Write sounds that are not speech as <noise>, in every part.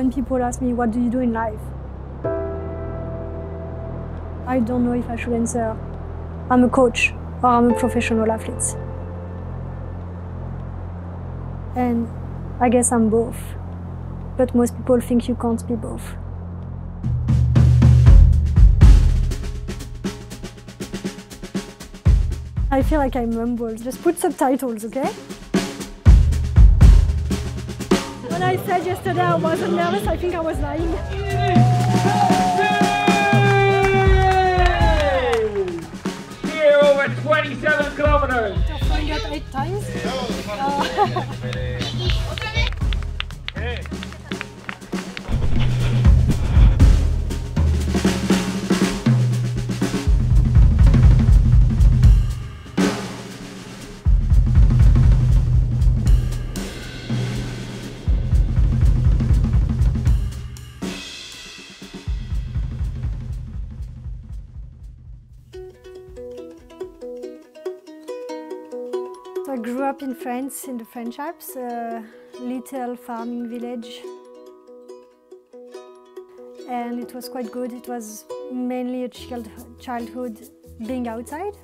When people ask me, what do you do in life? I don't know if I should answer, I'm a coach or I'm a professional athlete. And I guess I'm both. But most people think you can't be both. I feel like I'm mumble. Just put subtitles, okay? When I said yesterday I wasn't nervous, I think I was lying. Here over 27 kilometers. Throwing it eight times. Uh, so <laughs> grew up in France, in the French Alps, a little farming village. And it was quite good. It was mainly a childhood being outside.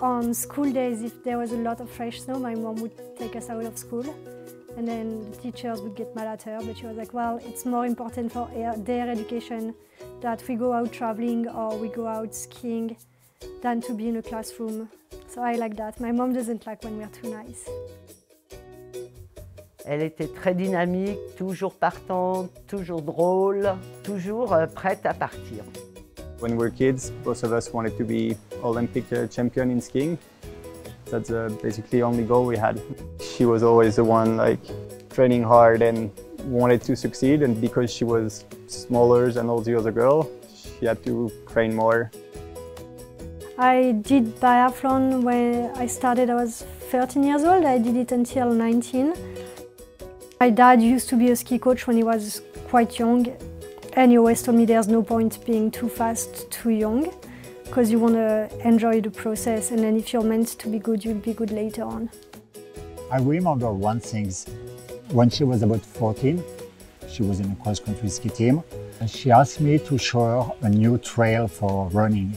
On school days, if there was a lot of fresh snow, my mom would take us out of school. And then the teachers would get mad at her, but she was like, well, it's more important for their- their education that we go out traveling or we go out skiing than to be in a classroom. So I like that. My mom doesn't like when we're too nice. Elle était très dynamique, toujours partante, toujours drôle, toujours euh, prête à partir. When we were kids, both of us wanted to be Olympic uh, champion in skiing. That's uh, basically the only goal we had. She was always the one like training hard and wanted to succeed. And because she was smaller than all the other girls, she had to train more. I did biathlon when I started, I was 13 years old. I did it until 19. My dad used to be a ski coach when he was quite young, and he always told me there's no point being too fast, too young, because you want to enjoy the process, and then if you're meant to be good, you'll be good later on. I remember one thing. When she was about 14, she was in a cross-country ski team, and she asked me to show her a new trail for running.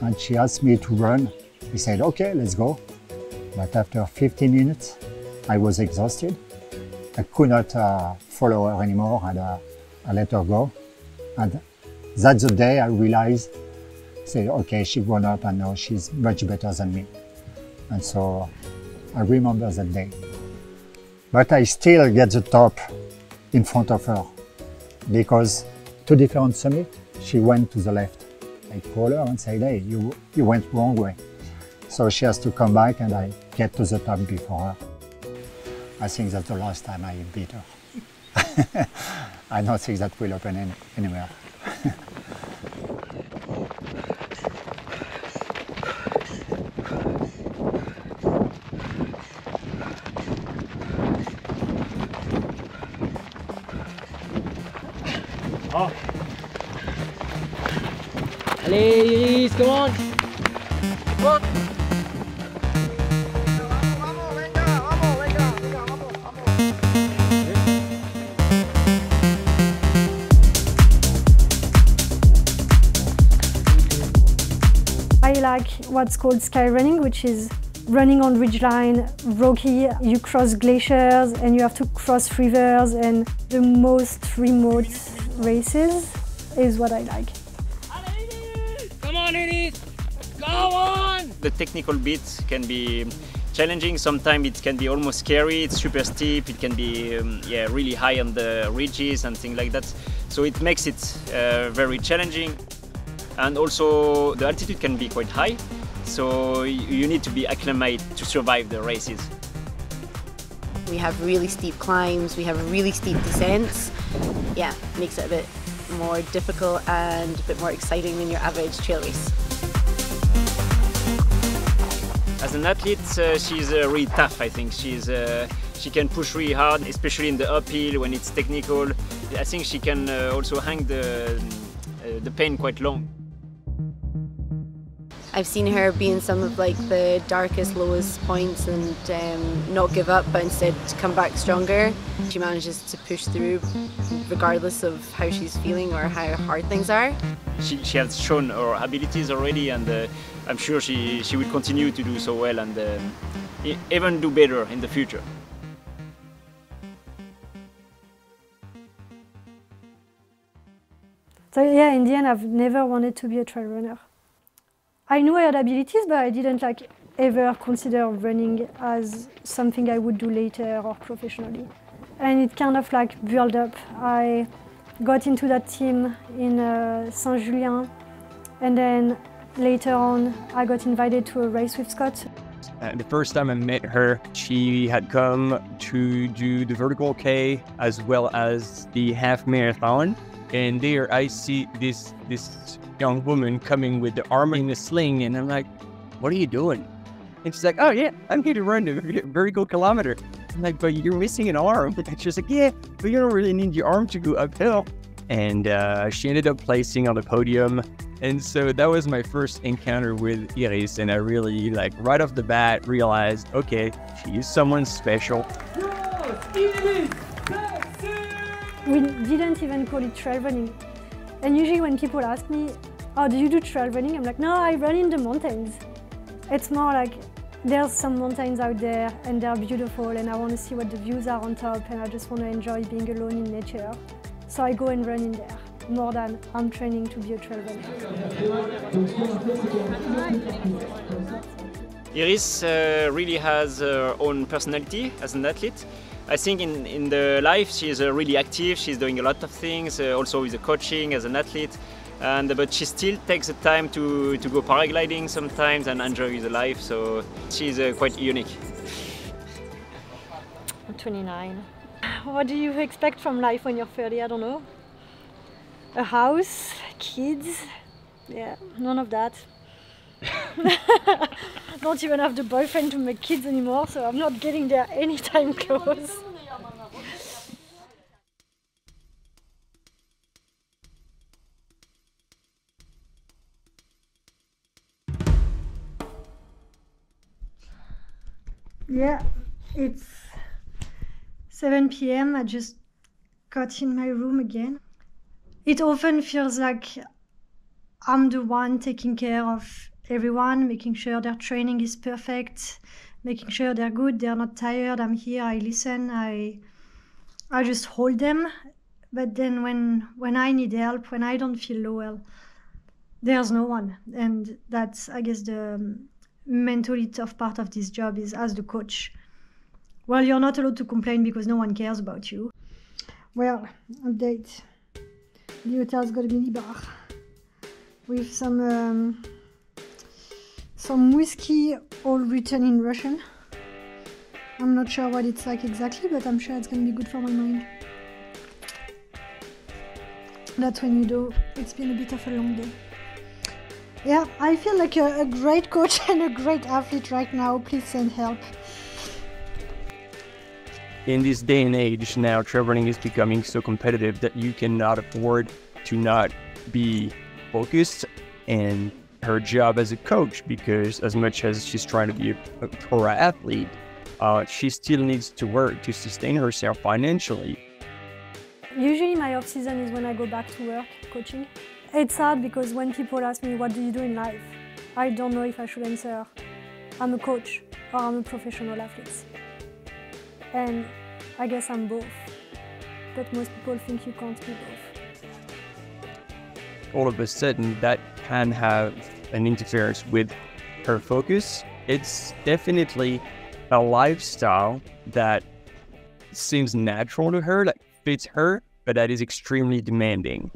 And she asked me to run. We said, okay, let's go. But after 15 minutes, I was exhausted. I could not uh, follow her anymore, and uh, I let her go. And that's the day I realized, say, okay, she grown up and now she's much better than me. And so I remember that day. But I still get the top in front of her because two different summits, she went to the left. I call her and say, hey, you, you went wrong way. So she has to come back and I get to the top before her. I think that's the last time I beat her. <laughs> I don't think that will happen any, anywhere. Allez, Iris, come on. Come on. I like what's called sky running, which is running on ridgeline, rocky. You cross glaciers and you have to cross rivers, and the most remote races is what I like. Come on, Iris. Go on. The technical bits can be challenging. Sometimes it can be almost scary. It's super steep. It can be um, yeah really high on the ridges and things like that. So it makes it uh, very challenging. And also the altitude can be quite high. So you need to be acclimated to survive the races. We have really steep climbs, we have really steep descents. Yeah, makes it a bit more difficult and a bit more exciting than your average trail race. As an athlete, uh, she's uh, really tough. I think she's uh, she can push really hard, especially in the uphill when it's technical. I think she can uh, also hang the uh, the pain quite long. I've seen her be in some of like the darkest, lowest points and um, not give up, but instead come back stronger. She manages to push through, regardless of how she's feeling or how hard things are. She, she has shown her abilities already, and uh, I'm sure she, she will continue to do so well and uh, even do better in the future. So yeah, in the end, I've never wanted to be a trail runner. I knew I had abilities, but I didn't like ever consider running as something I would do later or professionally. And it kind of like built up. I got into that team in uh, Saint Julien, and then later on, I got invited to a race with Scott. Uh, the first time I met her, she had come to do the vertical K as well as the half marathon. And there I see this this young woman coming with the arm in a sling, and I'm like, "What are you doing?" And she's like, "Oh yeah, I'm here to run the vertical kilometer." I'm like, "But you're missing an arm." <laughs> And she's like, "Yeah, but you don't really need your arm to go uphill." And uh, she ended up placing on the podium. And so that was my first encounter with Iris, and I really like right off the bat realized, okay, she is someone special. We didn't even call it trail running. And usually when people ask me, oh, do you do trail running? I'm like, no, I run in the mountains. It's more like there's some mountains out there and they're beautiful and I want to see what the views are on top and I just want to enjoy being alone in nature. So I go and run in there more than I'm training to be a trail runner. Iris uh, really has her own personality as an athlete. I think in, in the life she's uh, really active, she's doing a lot of things, uh, also with the coaching as an athlete, and but she still takes the time to, to go paragliding sometimes and enjoy the life, so she's uh, quite unique. I'm 29. What do you expect from life when you're 30? I don't know. A house, kids, yeah, none of that. <laughs> don't even have the boyfriend to make kids anymore, so I'm not getting there anytime <laughs> close. Yeah, it's 7 p.m. I just got in my room again. It often feels like I'm the one taking care of everyone, making sure their training is perfect, making sure they're good, they're not tired. I'm here, I listen, I I just hold them. But then when when I need help, when I don't feel well, there's no one. And that's I guess the mentally tough part of this job is as the coach. Well, you're not allowed to complain because no one cares about you. Well, update. The hotel's got a mini bar with some um, some whiskey, all written in Russian. I'm not sure what it's like exactly, but I'm sure it's gonna be good for my mind. That's when you do. it's been a bit of a long day. Yeah, I feel like a, a great coach <laughs> and a great athlete right now. Please send help. In this day and age now, trail running is becoming so competitive that you cannot afford to not be focused and her job as a coach because as much as she's trying to be a, a pro athlete, uh, she still needs to work to sustain herself financially. Usually my off season is when I go back to work coaching. It's hard because when people ask me what do you do in life, I don't know if I should answer I'm a coach or I'm a professional athlete. And I guess I'm both. But most people think you can't be both. All of a sudden, that can have an interference with her focus. It's definitely a lifestyle that seems natural to her, that fits her, but that is extremely demanding.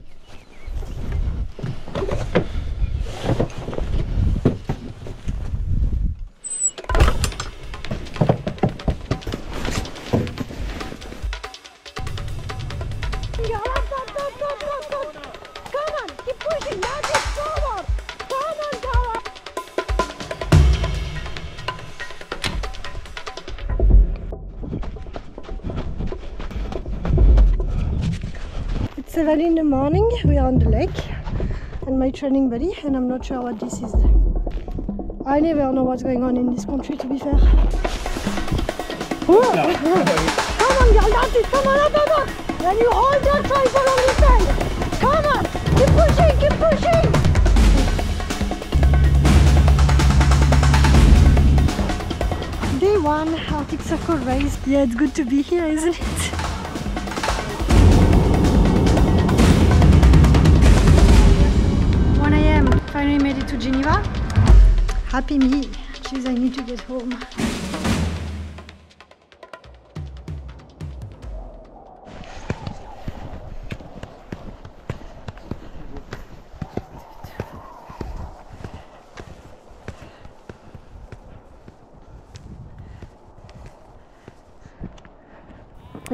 7 in the morning, we are on the lake and my training buddy, and I'm not sure what this is. I never know what's going on in this country, to be fair. Oh, Come on, girl, that's it. Come on, up, up, up. And you hold your tripod on this side. Come on, keep pushing, keep pushing. Day one, Arctic Circle race. Yeah, it's good to be here, isn't it? Happy me. Jeez, I need to get home.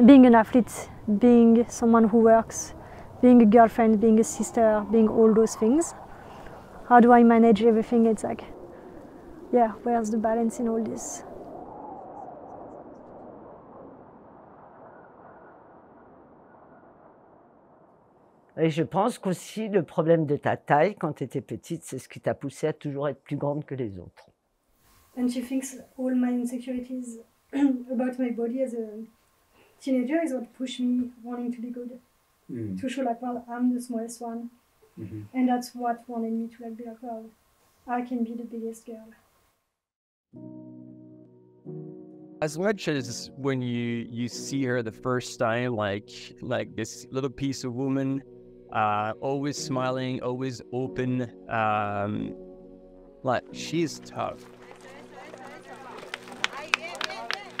Being an athlete, being someone who works, being a girlfriend, being a sister, being all those things. How do I manage everything? It's like, yeah, where's the balance in all this? Et je pense qu'aussi le problème de ta taille quand tu étais petite, c'est ce qui t'a poussé à toujours être plus grande que les autres. And she thinks all my insecurities <clears throat> about my body as a teenager is what pushed me wanting to be good. To show like, well, I'm the smallest one. And that's what wanted me to like be like, well, I can be the biggest girl. As much as when you you see her the first time, like like this little piece of woman, uh, always smiling, always open, um, like she's tough.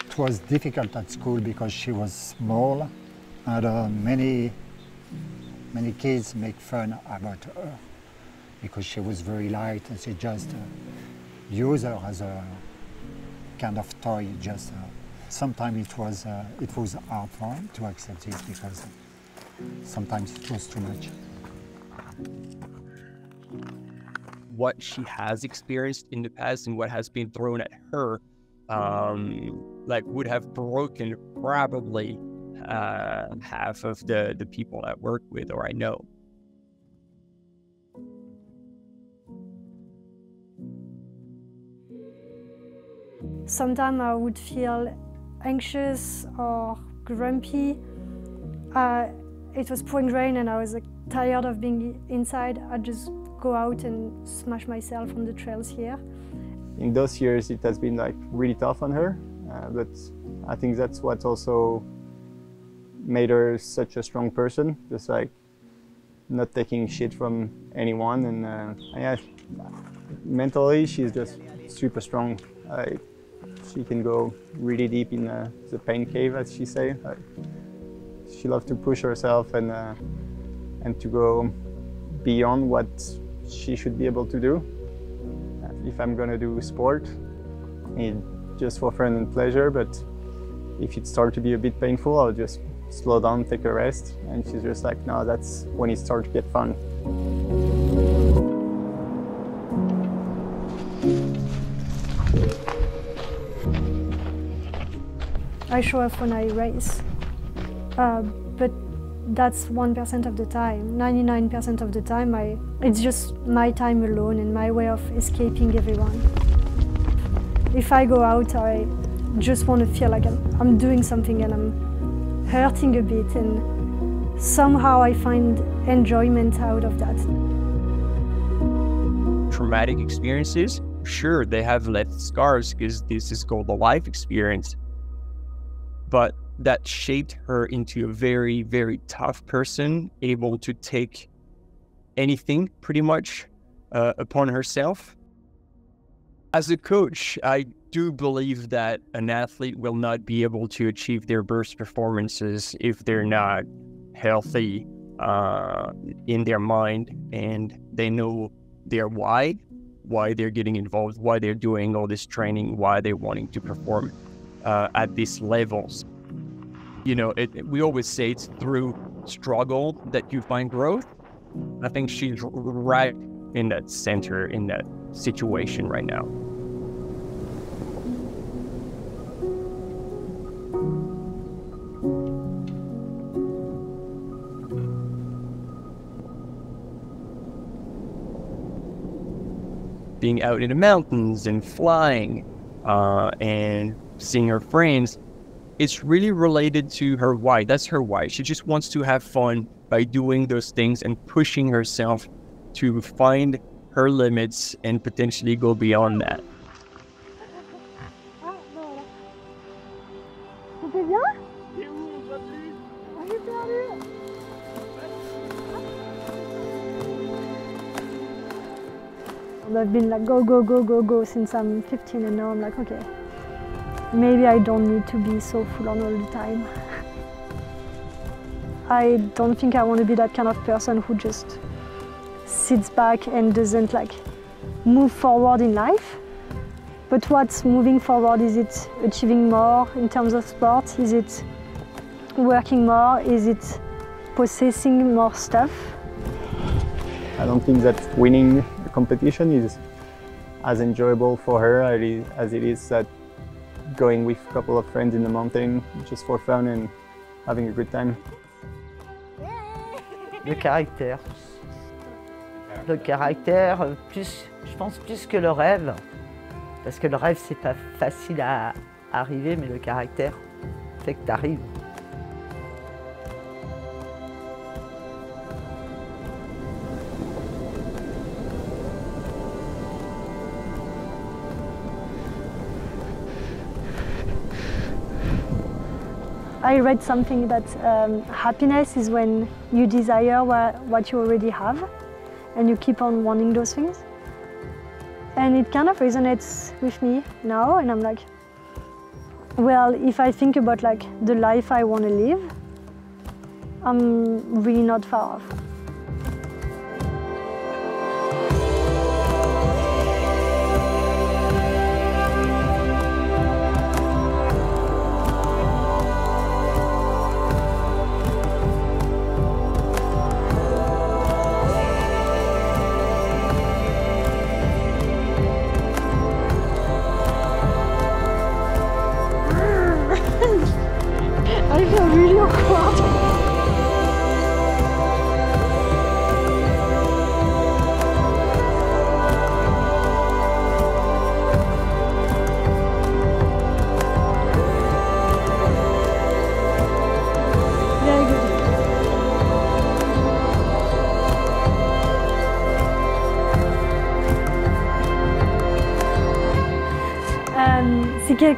It was difficult at school because she was small and uh, many, many kids make fun about her because she was very light and she just uh, use her as a kind of toy. Just uh, sometimes it was uh, it was hard for her to accept it because sometimes it was too much. What she has experienced in the past and what has been thrown at her, um, like would have broken probably uh, half of the the people I work with or I know. Sometimes I would feel anxious or grumpy. Uh, it was pouring rain and I was like, tired of being inside. I'd just go out and smash myself on the trails here. In those years, it has been like really tough on her, uh, but I think that's what also made her such a strong person. Just like not taking shit from anyone, and uh, yeah, mentally she's just super strong. Like, she can go really deep in uh, the pain cave, as she say. Like, she loves to push herself and uh, and to go beyond what she should be able to do. If I'm gonna do sport, it just for fun and pleasure, but if it starts to be a bit painful, I'll just slow down, take a rest. And she's just like, no, that's when it starts to get fun. I show up when I race, uh, but that's 1% of the time. 99% of the time, I, it's just my time alone and my way of escaping everyone. If I go out, I just want to feel like I'm, I'm doing something and I'm hurting a bit, and somehow I find enjoyment out of that. Traumatic experiences, sure, they have left scars because this is called a life experience. But that shaped her into a very, very tough person, able to take anything pretty much uh, upon herself. As a coach, I do believe that an athlete will not be able to achieve their best performances if they're not healthy uh, in their mind and they know their why, why they're getting involved, why they're doing all this training, why they're wanting to perform uh, at these levels. You know, it, we always say it's through struggle that you find growth. I think she's right in that center, in that situation right now. being out in the mountains and flying uh, and seeing her friends, it's really related to her why. That's her why. She just wants to have fun by doing those things and pushing herself to find her limits and potentially go beyond that. I've been like go, go, go, go, go since I'm 15 and now I'm like, okay, maybe I don't need to be so full on all the time. I don't think I want to be that kind of person who just sits back and doesn't like move forward in life. But what's moving forward? Is it achieving more in terms of sport? Is it working more? Is it possessing more stuff? I don't think that winning the competition is as enjoyable for her as it is that going with a couple of friends in the mountain just for fun and having a good time. Le caractère. Le caractère, plus, je pense plus que le rêve. Parce que le rêve, c'est pas facile à arriver, mais le caractère fait que tu I read something that um, happiness is when you desire what, what you already have and you keep on wanting those things. And it kind of resonates with me now and I'm like, well, if I think about like the life I want to live, I'm really not far off.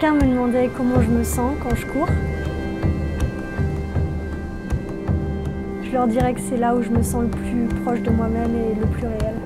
Quelqu'un me demandait comment je me sens quand je cours, je leur dirais que c'est là où je me sens le plus proche de moi-même et le plus réel.